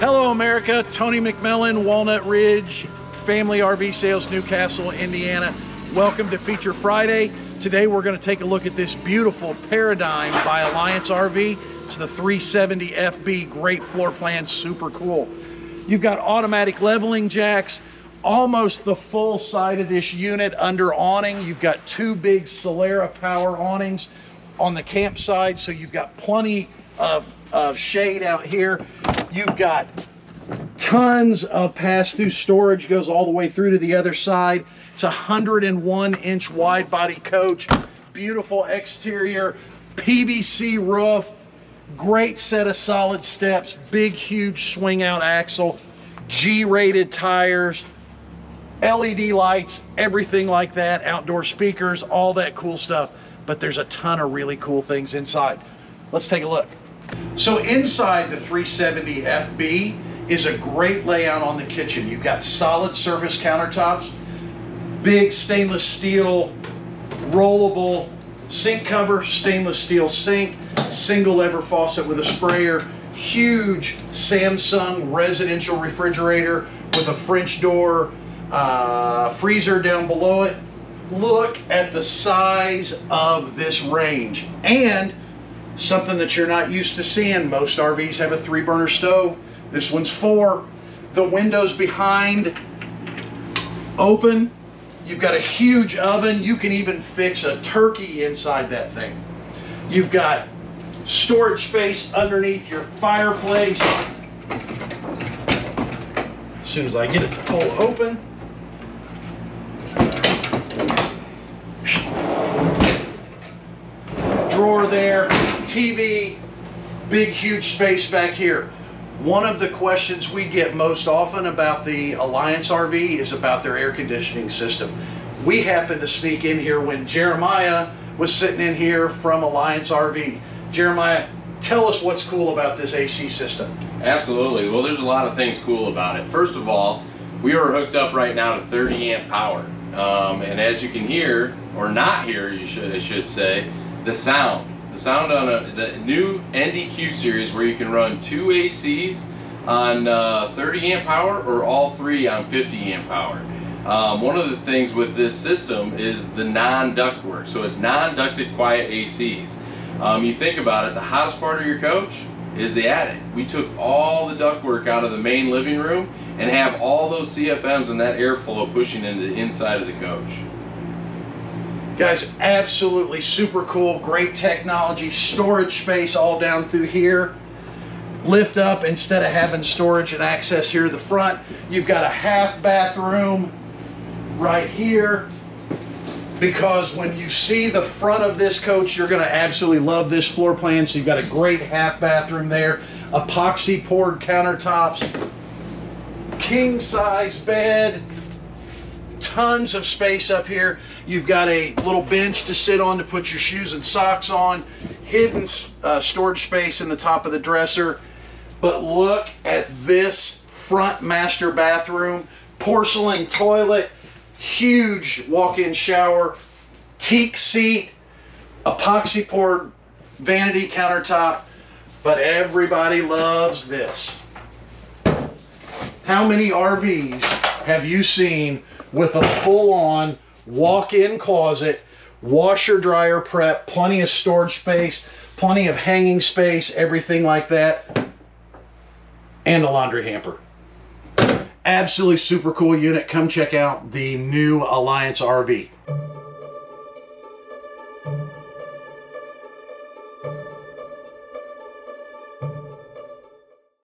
Hello, America. Tony McMillan, Walnut Ridge, Family RV Sales, Newcastle, Indiana. Welcome to Feature Friday. Today we're going to take a look at this beautiful Paradigm by Alliance RV. It's the 370 FB, great floor plan, super cool. You've got automatic leveling jacks, almost the full side of this unit under awning. You've got two big Solera power awnings on the campsite, so you've got plenty of, of shade out here. You've got tons of pass-through storage, goes all the way through to the other side. It's a 101 inch wide body coach, beautiful exterior, PVC roof, great set of solid steps, big, huge swing out axle, G-rated tires, LED lights, everything like that, outdoor speakers, all that cool stuff. But there's a ton of really cool things inside. Let's take a look. So inside the 370 FB is a great layout on the kitchen. You've got solid surface countertops, big stainless steel rollable sink cover, stainless steel sink, single lever faucet with a sprayer, huge Samsung residential refrigerator with a French door, uh, freezer down below it. Look at the size of this range and something that you're not used to seeing. Most RVs have a three burner stove. This one's four. The windows behind open. You've got a huge oven. You can even fix a turkey inside that thing. You've got storage space underneath your fireplace. As soon as I get it to pull open, drawer there, TV, big huge space back here. One of the questions we get most often about the Alliance RV is about their air conditioning system. We happened to sneak in here when Jeremiah was sitting in here from Alliance RV. Jeremiah, tell us what's cool about this AC system. Absolutely. Well, there's a lot of things cool about it. First of all, we are hooked up right now to 30 amp power. Um, and as you can hear, or not hear, you should, I should say, the sound. The sound on a, the new NDQ series where you can run two ACs on uh, 30 amp power or all three on 50 amp power. Um, one of the things with this system is the non-ductwork. So it's non-ducted quiet ACs. Um, you think about it, the hottest part of your coach is the attic. We took all the ductwork out of the main living room and have all those CFMs and that airflow pushing into the inside of the coach. Guys, absolutely super cool, great technology, storage space all down through here. Lift up, instead of having storage and access here to the front, you've got a half bathroom right here. Because when you see the front of this coach, you're gonna absolutely love this floor plan. So you've got a great half bathroom there, epoxy poured countertops, king size bed, tons of space up here. You've got a little bench to sit on to put your shoes and socks on, hidden uh, storage space in the top of the dresser. But look at this front master bathroom, porcelain toilet, huge walk-in shower, teak seat, epoxy poured vanity countertop, but everybody loves this. How many RVs have you seen with a full-on walk-in closet, washer dryer prep, plenty of storage space, plenty of hanging space, everything like that, and a laundry hamper. Absolutely super cool unit. Come check out the new Alliance RV.